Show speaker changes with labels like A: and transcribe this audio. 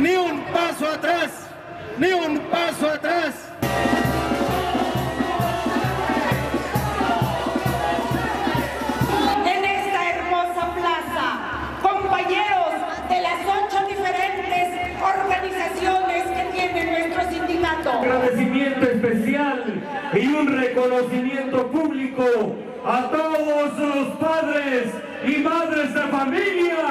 A: ni un paso atrás. ni un paso atrás.
B: En esta hermosa plaza, compañeros de las ocho diferentes organizaciones que tiene nuestro sindicato.
C: Un agradecimiento especial y un reconocimiento público a todos los padres y madres de familia